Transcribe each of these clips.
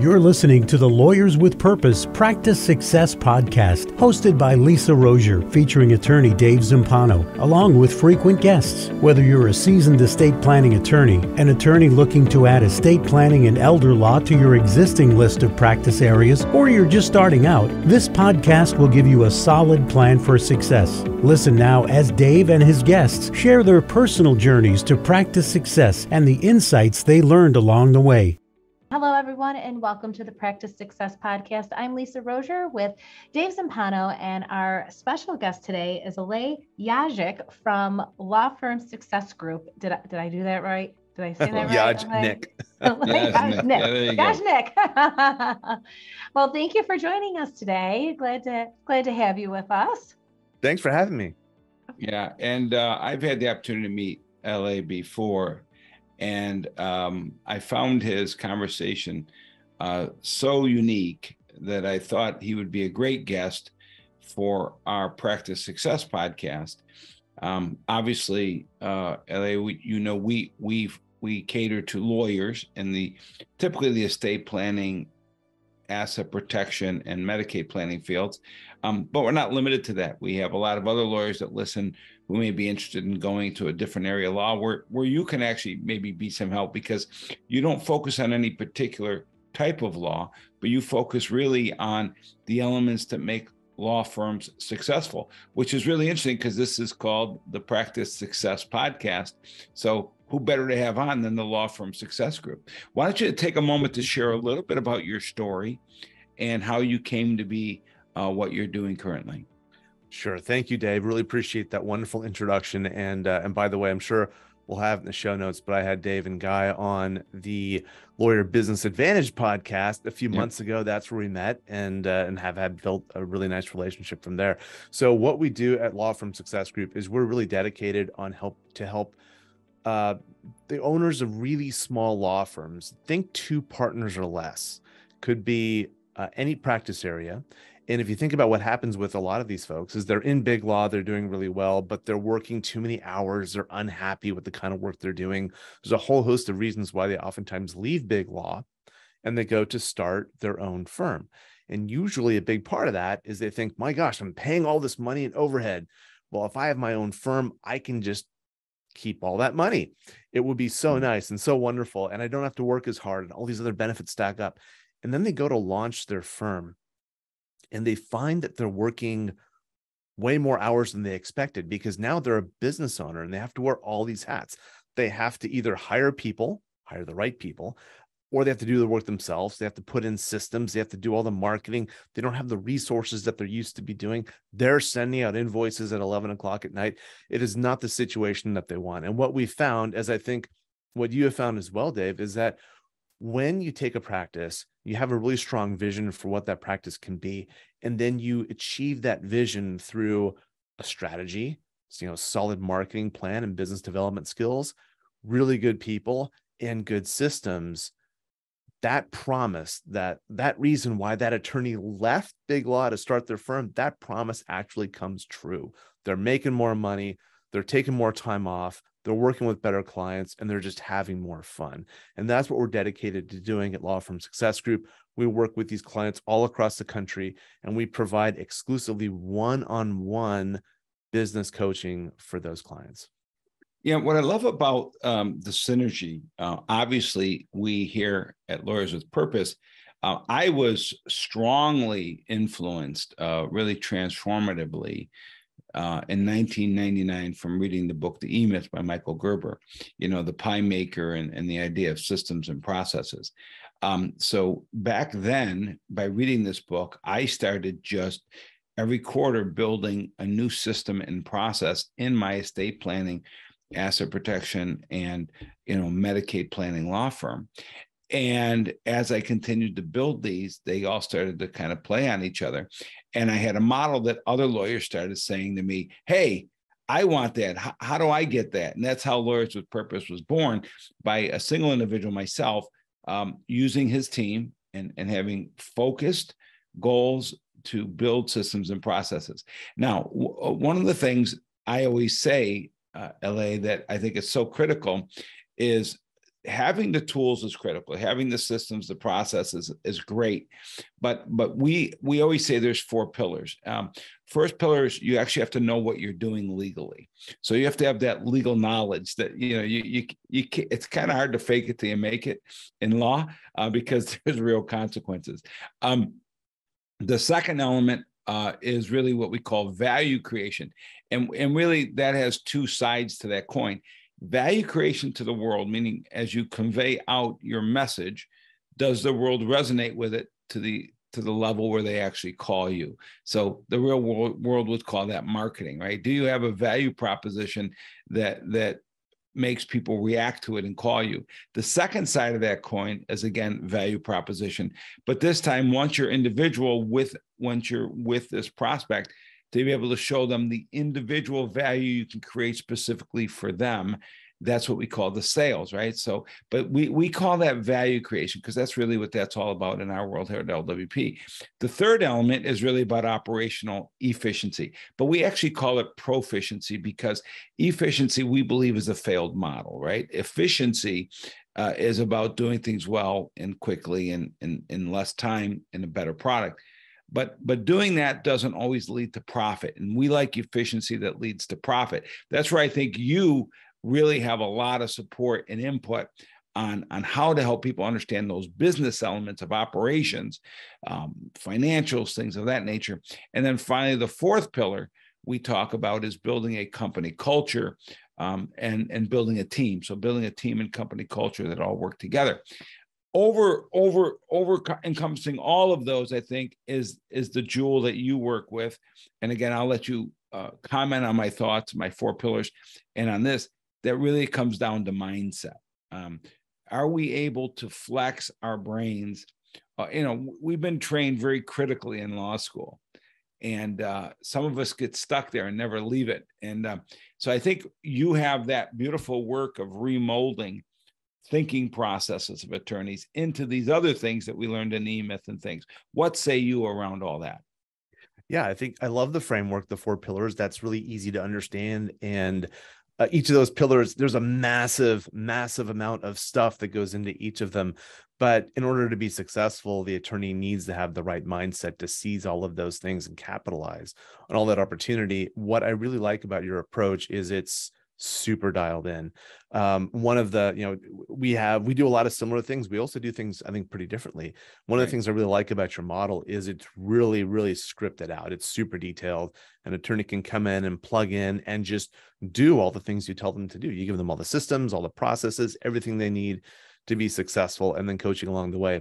You're listening to the Lawyers with Purpose Practice Success podcast, hosted by Lisa Rozier, featuring attorney Dave Zampano, along with frequent guests. Whether you're a seasoned estate planning attorney, an attorney looking to add estate planning and elder law to your existing list of practice areas, or you're just starting out, this podcast will give you a solid plan for success. Listen now as Dave and his guests share their personal journeys to practice success and the insights they learned along the way. Hello, everyone, and welcome to the Practice Success Podcast. I'm Lisa Rozier with Dave Zampano, and our special guest today is Alay Yajic from Law Firm Success Group. Did I, did I do that right? Did I say that right? Yaj Nick. Nick. Gosh, Nick. well, thank you for joining us today. Glad to glad to have you with us. Thanks for having me. Yeah, and uh, I've had the opportunity to meet Alay before, and um, I found his conversation uh, so unique that I thought he would be a great guest for our Practice Success podcast. Um, obviously, uh, Alay, we, you know, we we we cater to lawyers and the typically the estate planning, asset protection, and Medicaid planning fields. Um, but we're not limited to that. We have a lot of other lawyers that listen who may be interested in going to a different area of law where, where you can actually maybe be some help because you don't focus on any particular type of law, but you focus really on the elements that make law firms successful, which is really interesting because this is called the Practice Success Podcast. So, who better to have on than the Law Firm Success Group? Why don't you take a moment to share a little bit about your story and how you came to be uh, what you're doing currently. Sure. Thank you, Dave. Really appreciate that wonderful introduction. And uh, and by the way, I'm sure we'll have in the show notes, but I had Dave and Guy on the Lawyer Business Advantage podcast a few yep. months ago. That's where we met and uh, and have had built a really nice relationship from there. So what we do at Law Firm Success Group is we're really dedicated on help to help uh, the owners of really small law firms think two partners or less could be uh, any practice area and if you think about what happens with a lot of these folks is they're in big law, they're doing really well, but they're working too many hours, they're unhappy with the kind of work they're doing. There's a whole host of reasons why they oftentimes leave big law and they go to start their own firm. And usually a big part of that is they think, my gosh, I'm paying all this money in overhead. Well, if I have my own firm, I can just keep all that money. It would be so mm. nice and so wonderful. And I don't have to work as hard and all these other benefits stack up. And then they go to launch their firm and they find that they're working way more hours than they expected because now they're a business owner and they have to wear all these hats. They have to either hire people, hire the right people, or they have to do the work themselves. They have to put in systems. They have to do all the marketing. They don't have the resources that they're used to be doing. They're sending out invoices at 11 o'clock at night. It is not the situation that they want. And what we found, as I think what you have found as well, Dave, is that when you take a practice, you have a really strong vision for what that practice can be, and then you achieve that vision through a strategy, you know, solid marketing plan and business development skills, really good people, and good systems. That promise, that that reason why that attorney left Big Law to start their firm, that promise actually comes true. They're making more money, they're taking more time off, they're working with better clients and they're just having more fun. And that's what we're dedicated to doing at Law Firm Success Group. We work with these clients all across the country and we provide exclusively one on one business coaching for those clients. Yeah, what I love about um, the synergy, uh, obviously, we here at Lawyers with Purpose, uh, I was strongly influenced, uh, really transformatively uh, in 1999 from reading the book The E-Myth by Michael Gerber, you know, the pie maker and, and the idea of systems and processes. Um, so back then, by reading this book, I started just every quarter building a new system and process in my estate planning, asset protection, and you know, Medicaid planning law firm. And as I continued to build these, they all started to kind of play on each other. And I had a model that other lawyers started saying to me, Hey, I want that. How, how, do I get that? And that's how Lawyers with Purpose was born by a single individual, myself, um, using his team and, and having focused goals to build systems and processes. Now, w- uh, one of the things I always say, uh, Alay, that I think is so critical is having the tools is critical. Having the systems the processes is great. But but we we always say there's four pillars. Um, first pillar is you actually have to know what you're doing legally. So you have to have that legal knowledge that you know you you, you it's kind of hard to fake it till you make it in law uh, because there's real consequences. Um, the second element uh, is really what we call value creation. And and really that has two sides to that coin value creation to the world, meaning as you convey out your message, does the world resonate with it to the to the level where they actually call you? So the real world, world would call that marketing, right? Do you have a value proposition that that makes people react to it and call you. The second side of that coin is again value proposition. But this time, once you're individual with once you're with this prospect, to be able to show them the individual value you can create specifically for them. That's what we call the sales right? So but we we call that value creation because that's really what that's all about in our world here at lwp the third element is really about operational efficiency but we actually call it proficiency because efficiency we believe is a failed model right? Efficiency uh, is about doing things well and quickly and in, in less time and a better product but but doing that doesn't always lead to profit and we like efficiency that leads to profit. That's where i think you really have a lot of support and input on on how to help people understand those business elements of operations um, financials things of that nature. And then finally the fourth pillar we talk about is building a company culture um, and and building a team. So building a team and company culture that all work together over over over encompassing all of those i think is is the jewel that you work with. And again i'll let you uh, comment on my thoughts my four pillars and on this that really comes down to mindset. Um, are we able to flex our brains? Uh, you know we've been trained very critically in law school and uh, some of us get stuck there and never leave it. And uh, so i think you have that beautiful work of remolding thinking processes of attorneys into these other things that we learned in E-Myth and things. What say you around all that? Yeah, I think I love the framework, the four pillars. That's really easy to understand. And uh, each of those pillars, there's a massive, massive amount of stuff that goes into each of them. But in order to be successful, the attorney needs to have the right mindset to seize all of those things and capitalize on all that opportunity. What I really like about your approach is it's super dialed in. Um, one of the, you know, we have, we do a lot of similar things. We also do things, I think, pretty differently. One right. of the things I really like about your model is it's really, really scripted out. It's super detailed. An attorney can come in and plug in and just do all the things you tell them to do. You give them all the systems, all the processes, everything they need to be successful, and then coaching along the way.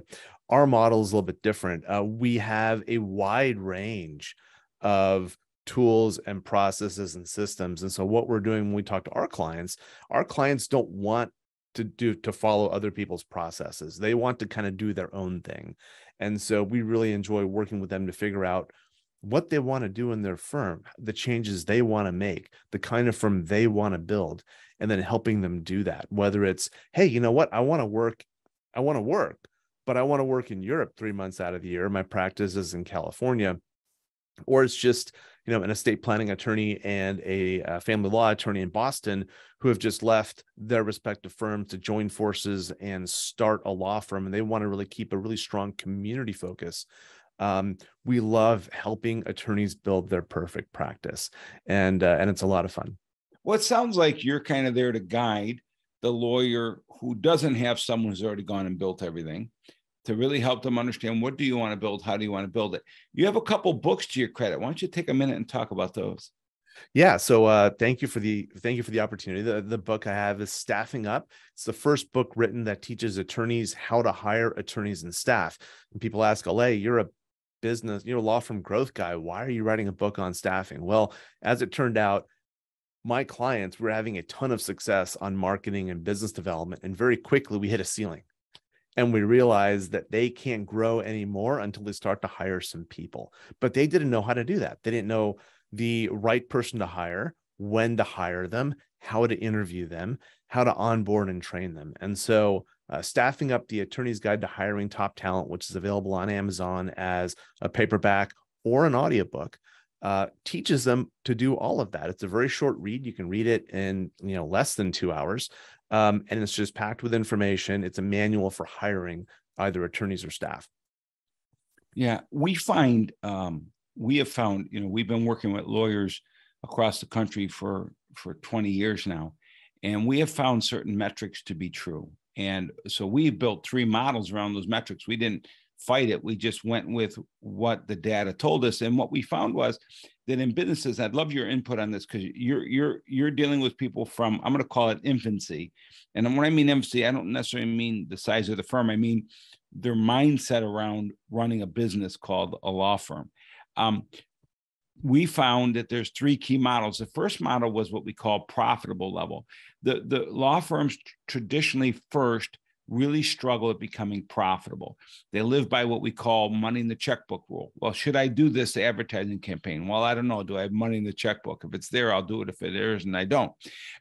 Our model is a little bit different. Uh, we have a wide range of tools and processes and systems. And so what we're doing when we talk to our clients, our clients don't want to do to follow other people's processes. They want to kind of do their own thing. And so we really enjoy working with them to figure out what they want to do in their firm, the changes they want to make, the kind of firm they want to build, and then helping them do that. Whether it's, hey, you know what, I want to work, I want to work, but I want to work in Europe three months out of the year. My practice is in California. Or it's just, you know, an estate planning attorney and a, a, family law attorney in Boston who have just left their respective firms to join forces and start a law firm, and they want to really keep a really strong community focus. Um, we love helping attorneys build their perfect practice, and uh, and it's a lot of fun. Well, it sounds like you're kind of there to guide the lawyer who doesn't have someone who's already gone and built everything to really help them understand what do you want to build how do you want to build it. You have a couple books to your credit. Why don't you take a minute and talk about those? Yeah so uh, thank you for the thank you for the opportunity. The, the book i have is staffing up. It's the first book written that teaches attorneys how to hire attorneys and staff. And people ask Alay, you're a business you're a law firm growth guy. Why are you writing a book on staffing? Well as it turned out my clients were having a ton of success on marketing and business development and very quickly we hit a ceiling and we realized that they can't grow anymore until they start to hire some people but they didn't know how to do that they didn't know the right person to hire when to hire them how to interview them how to onboard and train them and so uh, staffing up the attorney's guide to hiring top talent which is available on amazon as a paperback or an audiobook uh, teaches them to do all of that. It's a very short read. You can read it in you know less than two hours, um, and it's just packed with information. It's a manual for hiring either attorneys or staff. Yeah, we find um, we have found you know we've been working with lawyers across the country for for 20 years now, and we have found certain metrics to be true. And so we built three models around those metrics. We didn't fight it. We just went with what the data told us. And what we found was that in businesses, I'd love your input on this because you're you're you're dealing with people from I'm going to call it infancy. And when I mean infancy, I don't necessarily mean the size of the firm. I mean their mindset around running a business called a law firm. Um, we found that there's three key models. The first model was what we call profitable level. The, the law firms traditionally first really struggle at becoming profitable. They live by what we call money in the checkbook rule. Well, should I do this advertising campaign? Well, I don't know. Do I have money in the checkbook? If it's there, I'll do it. If it isn't, I don't.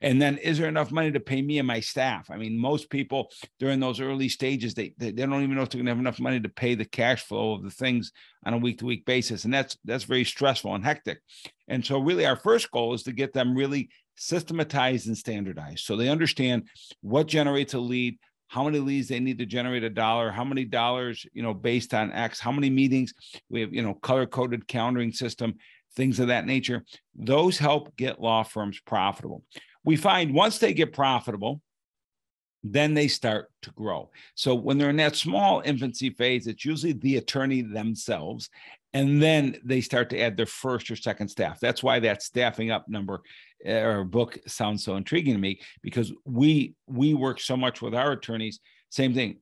And then is there enough money to pay me and my staff? I mean, most people during those early stages, they, they, they don't even know if they're going to have enough money to pay the cash flow of the things on a week to week basis. And that's that's very stressful and hectic. And so really our first goal is to get them really systematized and standardized so they understand what generates a lead how many leads they need to generate a dollar, how many dollars, you know, based on X, how many meetings we have, you know, color coded calendaring system, things of that nature. Those help get law firms profitable. We find once they get profitable, then they start to grow. So when they're in that small infancy phase, it's usually the attorney themselves. And then they start to add their first or second staff. That's why that staffing up number or book sounds so intriguing to me because we we work so much with our attorneys. Same thing,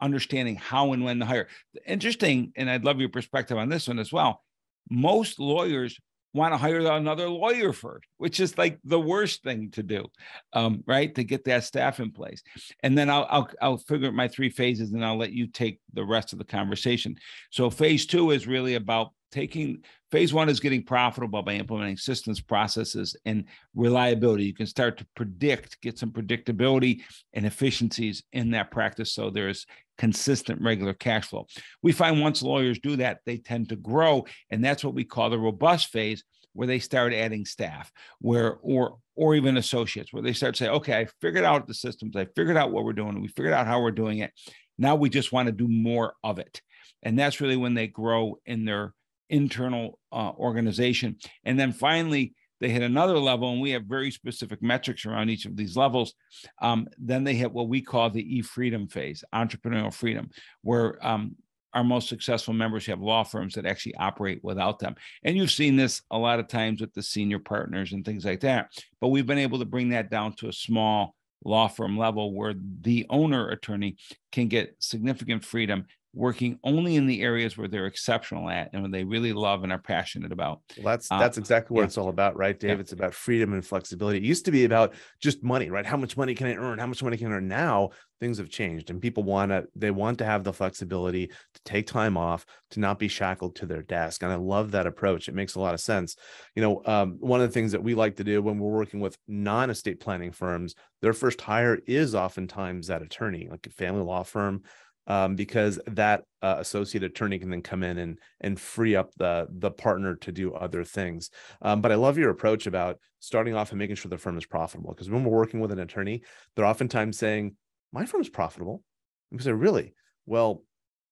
understanding how and when to hire. Interesting, and I'd love your perspective on this one as well. Most lawyers want to hire another lawyer first, which is like the worst thing to do, um, right? To get that staff in place, and then I'll, I'll I'll figure out my three phases, and I'll let you take the rest of the conversation. So phase two is really about taking phase one is getting profitable by implementing systems, processes, and reliability. You can start to predict, get some predictability and efficiencies in that practice. So there's consistent, regular cash flow. We find once lawyers do that, they tend to grow. And that's what we call the robust phase, where they start adding staff, where or or even associates, where they start to say, okay, I figured out the systems, I figured out what we're doing, we figured out how we're doing it. Now we just want to do more of it. And that's really when they grow in their internal uh, organization. And then finally, they hit another level, and we have very specific metrics around each of these levels. Um, then they hit what we call the e freedom phase, entrepreneurial freedom, where um, our most successful members have law firms that actually operate without them. And you've seen this a lot of times with the senior partners and things like that. But we've been able to bring that down to a small law firm level where the owner attorney can get significant freedom working only in the areas where they're exceptional at and they really love and are passionate about. Well, that's uh, that's exactly what yeah. it's all about, right, Dave? Yeah. It's about freedom and flexibility. It used to be about just money, right? How much money can I earn? How much money can I earn? Now things have changed, and people want to they want to have the flexibility to take time off, to not be shackled to their desk. And I love that approach. It makes a lot of sense. You know, um, one of the things that we like to do when we're working with non-estate planning firms, their first hire is oftentimes that attorney, like a family law firm um, because that uh, associate attorney can then come in and and free up the the partner to do other things. Um, but I love your approach about starting off and making sure the firm is profitable because when we're working with an attorney, they're oftentimes saying, "My firm is profitable." And we say, "Really? Well,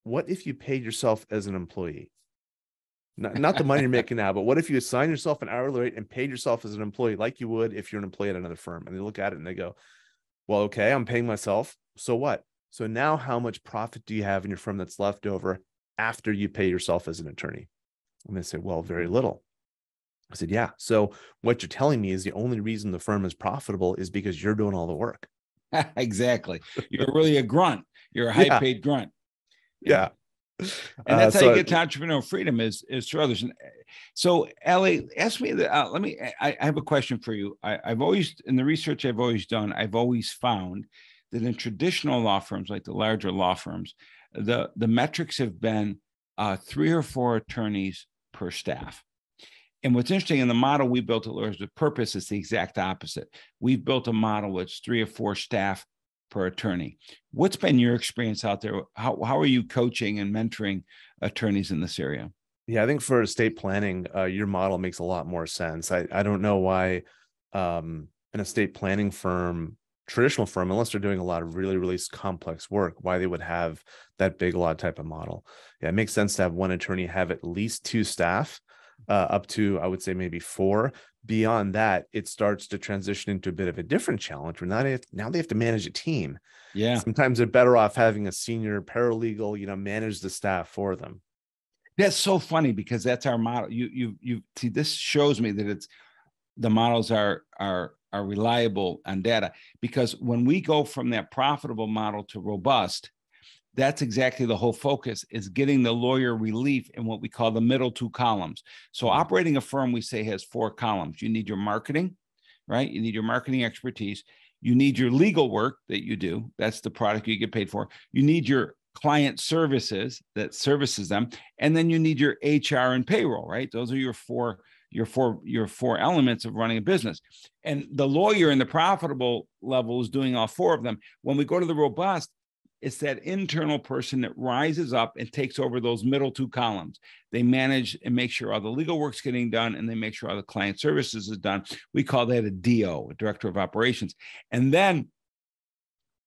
what if you paid yourself as an employee?" Not, not the money you're making now, but what if you assign yourself an hourly rate and paid yourself as an employee like you would if you're an employee at another firm? And they look at it and they go, well, okay, I'm paying myself. So what? So now how much profit do you have in your firm that's left over after you pay yourself as an attorney? And they say, well, very little. I said, yeah. So what you're telling me is the only reason the firm is profitable is because you're doing all the work. exactly. You're really a grunt. You're a high yeah. paid grunt. Yeah. And that's uh, how you get to entrepreneurial freedom is is through others. And so, Ellie, ask me. The, uh, let me. I, I, have a question for you. I, I've always, in the research I've always done, I've always found that in traditional law firms, like the larger law firms, the, the metrics have been uh, three or four attorneys per staff. And what's interesting in the model we built at Lawyers with Purpose is the exact opposite. We've built a model with three or four staff per attorney. What's been your experience out there? How, how are you coaching and mentoring attorneys in this area? Yeah, I think for estate planning, uh, your model makes a lot more sense. I, I don't know why um, an estate planning firm traditional firm, unless they're doing a lot of really, really complex work, why they would have that big law type of model. Yeah, it makes sense to have one attorney have at least two staff, uh, up to I would say maybe four. Beyond that, it starts to transition into a bit of a different challenge where now they have, now they have to manage a team. Yeah. Sometimes they're better off having a senior paralegal, you know, manage the staff for them. That's so funny because that's our model. You you you see this shows me that it's the models are are are reliable on data. Because when we go from that profitable model to robust that's exactly the whole focus is getting the lawyer relief in what we call the middle two columns. So operating a firm we say has four columns. You need your marketing right? You need your marketing expertise. You need your legal work that you do. That's the product you get paid for. You need your client services that services them. And then you need your hr and payroll right? Those are your four your four your four elements of running a business. And the lawyer in the profitable level is doing all four of them. When we go to the robust it's that internal person that rises up and takes over those middle two columns. They manage and make sure all the legal work's getting done and they make sure all the client services is done. We call that a do a director of operations. And then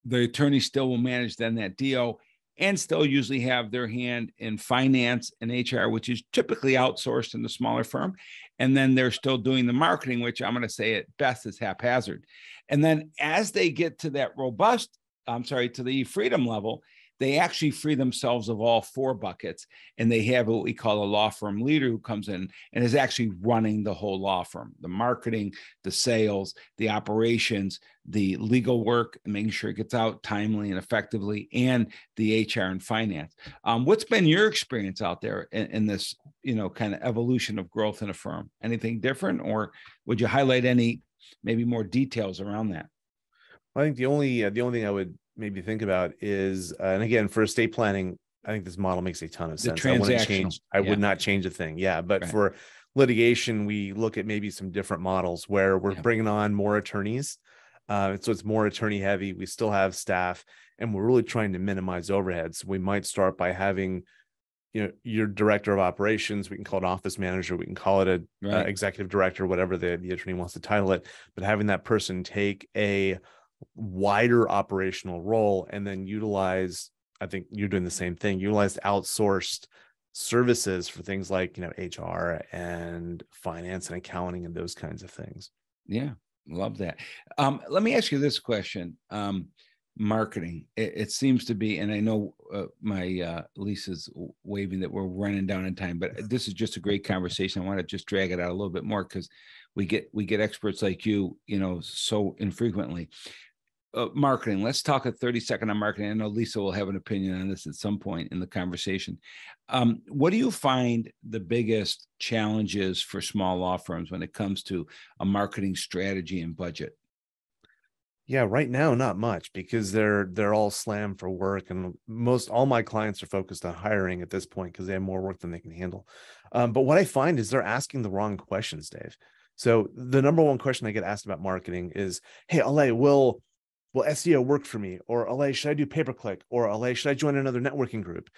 the attorney still will manage then that do and still usually have their hand in finance and HR, which is typically outsourced in the smaller firm. And then they're still doing the marketing, which I'm going to say at best is haphazard. And then as they get to that robust, I'm sorry, to the freedom level, they actually free themselves of all four buckets and they have what we call a law firm leader who comes in and is actually running the whole law firm the marketing the sales the operations the legal work making sure it gets out timely and effectively and the hr and finance. Um, what's been your experience out there in, in this you know kind of evolution of growth in a firm? Anything different or would you highlight any maybe more details around that? I think the only uh, the only thing I would maybe think about is, uh, and again, for estate planning, I think this model makes a ton of sense. I wouldn't change. I yeah. would not change a thing. Yeah, but right. for litigation, we look at maybe some different models where we're yeah. bringing on more attorneys. Uh, so it's more attorney heavy. We still have staff, and we're really trying to minimize overhead. So we might start by having, you know, your director of operations. We can call it office manager. We can call it a uh, right. uh, executive director, whatever the the attorney wants to title it. But having that person take a wider operational role and then utilize i think you're doing the same thing utilize outsourced services for things like you know hr and finance and accounting and those kinds of things. Yeah love that. Um, let me ask you this question um, marketing. It, it, seems to be and i know uh, my uh, lisa's waving that we're running down in time but this is just a great conversation. I want to just drag it out a little bit more because we get we get experts like you you know so infrequently uh, marketing. Let's talk a 30 second on marketing. I know Lisa will have an opinion on this at some point in the conversation. Um, what do you find the biggest challenges for small law firms when it comes to a marketing strategy and budget? Yeah, right now not much because they're they're all slammed for work, and most all my clients are focused on hiring at this point because they have more work than they can handle. Um, but what I find is they're asking the wrong questions, Dave. So the number one question I get asked about marketing is, "Hey, Alay, will will SEO work for me? Or Alay, should I do pay per click? Or Alay, should I join another networking group?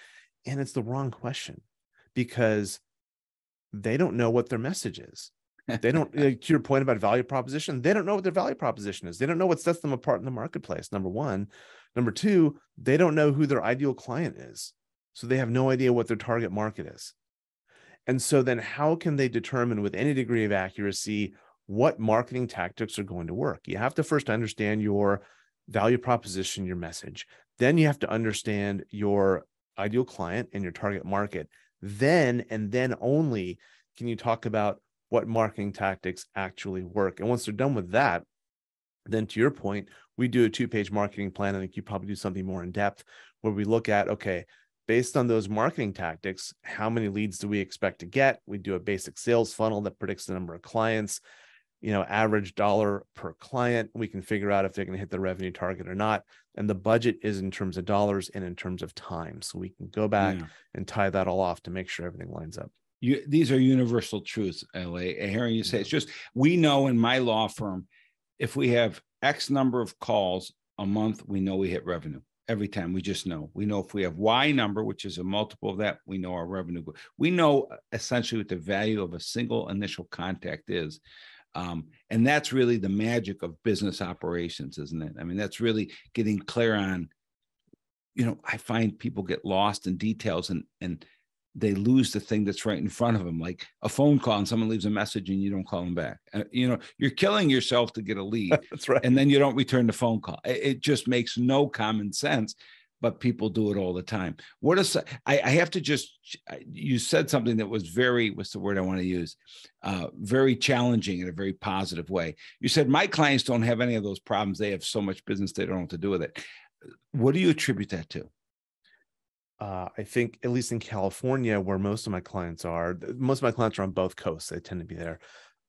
And it's the wrong question because they don't know what their message is. They don't, to your point about value proposition, they don't know what their value proposition is. They don't know what sets them apart in the marketplace. Number one. Number two, they don't know who their ideal client is. So they have no idea what their target market is. And so then how can they determine with any degree of accuracy what marketing tactics are going to work? You have to first understand your value proposition, your message. Then you have to understand your ideal client and your target market. Then and then only can you talk about what marketing tactics actually work. And once they're done with that, then to your point, we do a two page marketing plan. I think you probably do something more in depth where we look at, okay, based on those marketing tactics, how many leads do we expect to get? We do a basic sales funnel that predicts the number of clients you know average dollar per client we can figure out if they're going to hit the revenue target or not and the budget is in terms of dollars and in terms of time so we can go back yeah. and tie that all off to make sure everything lines up. You, these are universal truths Alay hearing you say it's just we know in my law firm if we have x number of calls a month we know we hit revenue. Every time we just know. We know if we have y number which is a multiple of that we know our revenue we know uh, essentially what the value of a single initial contact is Um, and that's really the magic of business operations, isn't it? I mean, that's really getting clear on, you know, I find people get lost in details and and they lose the thing that's right in front of them, like a phone call and someone leaves a message and you don't call them back. Uh, you know, you're killing yourself to get a lead. that's right. And then you don't return the phone call. It, it just makes no common sense but people do it all the time. What is I, I have to just you said something that was very what's the word I want to use? Uh, very challenging in a very positive way. You said my clients don't have any of those problems. They have so much business they don't know what to do with it. What do you attribute that to? Uh, I think at least in California, where most of my clients are, most of my clients are on both coasts. They tend to be there.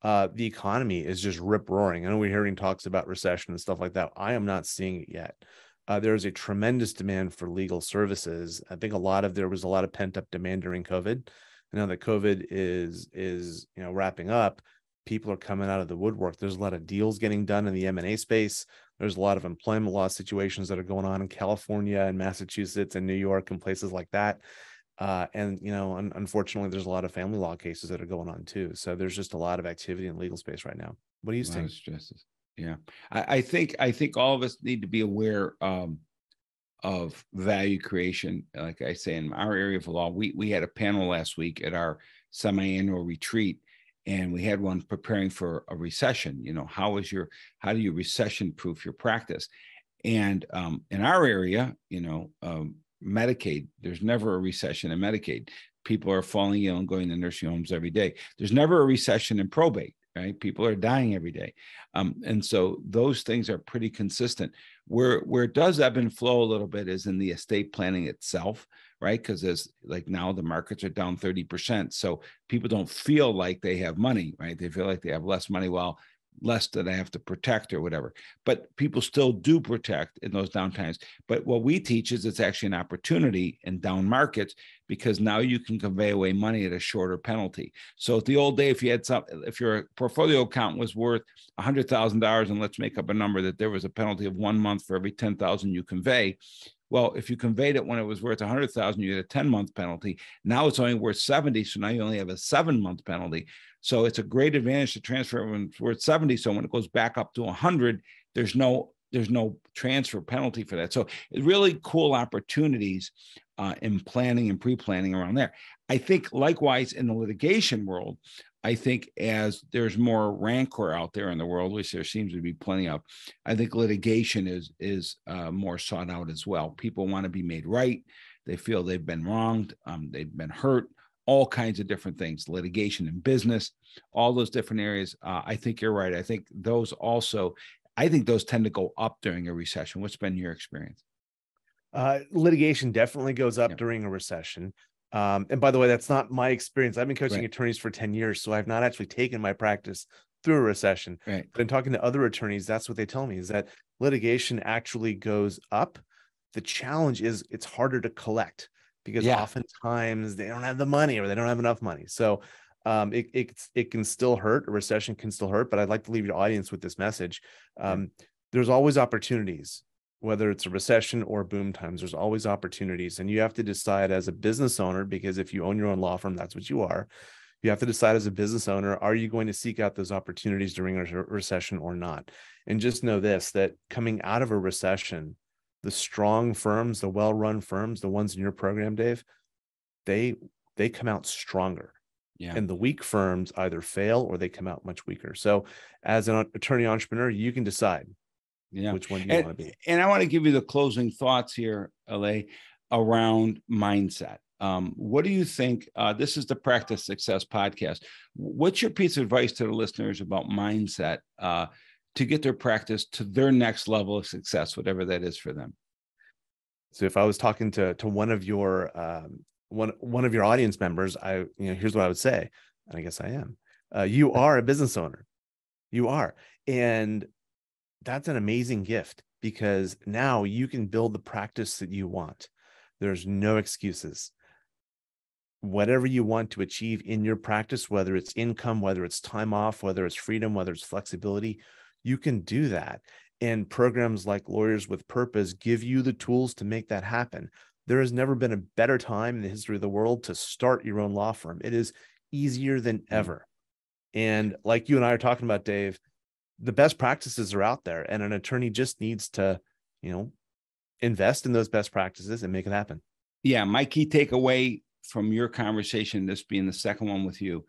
Uh, the economy is just rip roaring. I know we're hearing talks about recession and stuff like that. I am not seeing it yet uh, there is a tremendous demand for legal services. I think a lot of there was a lot of pent up demand during COVID. Now that COVID is is you know wrapping up, people are coming out of the woodwork. There's a lot of deals getting done in the M and A space. There's a lot of employment law situations that are going on in California and Massachusetts and New York and places like that. Uh, and you know, un- unfortunately, there's a lot of family law cases that are going on too. So there's just a lot of activity in legal space right now. What do you think? Stresses. Yeah, I, I, think I think all of us need to be aware um, of value creation. Like I say, in our area of law, we we had a panel last week at our semi-annual retreat, and we had one preparing for a recession. You know, how is your how do you recession-proof your practice? And um, in our area, you know, um, Medicaid, there's never a recession in Medicaid. People are falling ill and going to nursing homes every day. There's never a recession in probate right? People are dying every day. Um, and so those things are pretty consistent. Where where it does ebb and flow a little bit is in the estate planning itself, right? Because as like now the markets are down 30%. So people don't feel like they have money, right? They feel like they have less money while less that I have to protect or whatever. But people still do protect in those down times. But what we teach is it's actually an opportunity in down markets because now you can convey away money at a shorter penalty. So the old day, if you had some, if your portfolio account was worth a hundred thousand dollars, and let's make up a number that there was a penalty of one month for every ten thousand you convey. Well, if you conveyed it when it was worth hundred thousand, you get a ten month penalty. Now it's only worth seventy, so now you only have a seven month penalty. So it's a great advantage to transfer when it's worth 70. So when it goes back up to 100, there's no there's no transfer penalty for that. So really cool opportunities uh, in planning and pre-planning around there. I think likewise in the litigation world, I think as there's more rancor out there in the world, which there seems to be plenty of, I think litigation is is uh, more sought out as well. People want to be made right. They feel they've been wronged, um, they've been hurt, all kinds of different things, litigation and business, all those different areas. Uh, I think you're right. I think those also, I think those tend to go up during a recession. What's been your experience? Uh, litigation definitely goes up yeah. during a recession. Um, and by the way, that's not my experience. I've been coaching right. attorneys for 10 years, so I've not actually taken my practice through a recession. Right. But in talking to other attorneys, that's what they tell me is that litigation actually goes up. The challenge is it's harder to collect because yeah. oftentimes they don't have the money or they don't have enough money. So um, it, it, it can still hurt. A recession can still hurt, but I'd like to leave your audience with this message. Um, there's always opportunities, whether it's a recession or boom times, there's always opportunities. And you have to decide as a business owner, because if you own your own law firm, that's what you are. You have to decide as a business owner, are you going to seek out those opportunities during a recession or not? And just know this that coming out of a recession, the strong firms, the well-run firms, the ones in your program, Dave, they they come out stronger. Yeah. And the weak firms either fail or they come out much weaker. So as an attorney entrepreneur, you can decide yeah. which one do you and, want to be. And I want to give you the closing thoughts here, Alay, around mindset. Um, what do you think? Uh, this is the Practice Success podcast. What's your piece of advice to the listeners about mindset? Uh, to get their practice to their next level of success, whatever that is for them. So if I was talking to to one of your um, one one of your audience members, I you know here's what I would say, and I guess I am. Uh, you are a business owner, you are, and that's an amazing gift because now you can build the practice that you want. There's no excuses. Whatever you want to achieve in your practice, whether it's income, whether it's time off, whether it's freedom, whether it's flexibility, you can do that. And programs like Lawyers with Purpose give you the tools to make that happen. There has never been a better time in the history of the world to start your own law firm. It is easier than mm. ever. And like you and I are talking about, Dave, the best practices are out there, and an attorney just needs to, you know, invest in those best practices and make it happen. Yeah, my key takeaway from your conversation, this being the second one with you,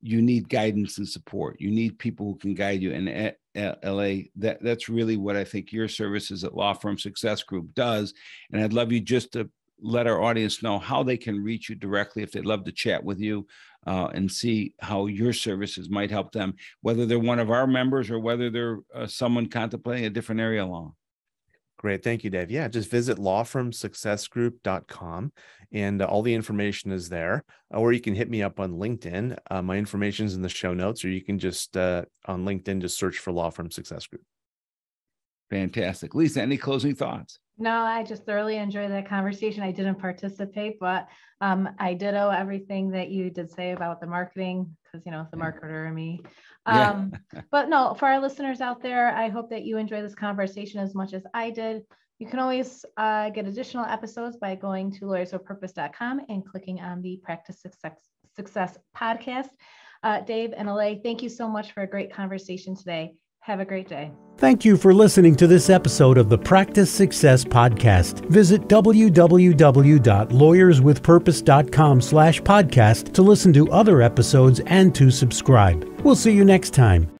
you need guidance and support. You need people who can guide you. And at, at Alay, that that's really what I think your services at Law Firm Success Group does. And I'd love you just to let our audience know how they can reach you directly if they'd love to chat with you uh, and see how your services might help them, whether they're one of our members or whether they're uh, someone contemplating a different area law. Great. Thank you, Dave. Yeah, just visit lawfirmsuccessgroup.com and uh, all the information is there. Or you can hit me up on LinkedIn. Uh, my information is in the show notes, or you can just uh, on LinkedIn just search for Law Firm Success Group. Fantastic. Lisa, any closing thoughts? No, I just thoroughly enjoyed that conversation. I didn't participate, but um, I did owe everything that you did say about the marketing because, you know, the marketer and me. Um, yeah. but no, for our listeners out there, I hope that you enjoy this conversation as much as I did. You can always uh, get additional episodes by going to lawyerswithpurpose.com and clicking on the Practice Success, Success podcast. Uh, Dave and Alay, thank you so much for a great conversation today. Have a great day. Thank you for listening to this episode of the Practice Success Podcast. Visit www.lawyerswithpurpose.com slash podcast to listen to other episodes and to subscribe. We'll see you next time.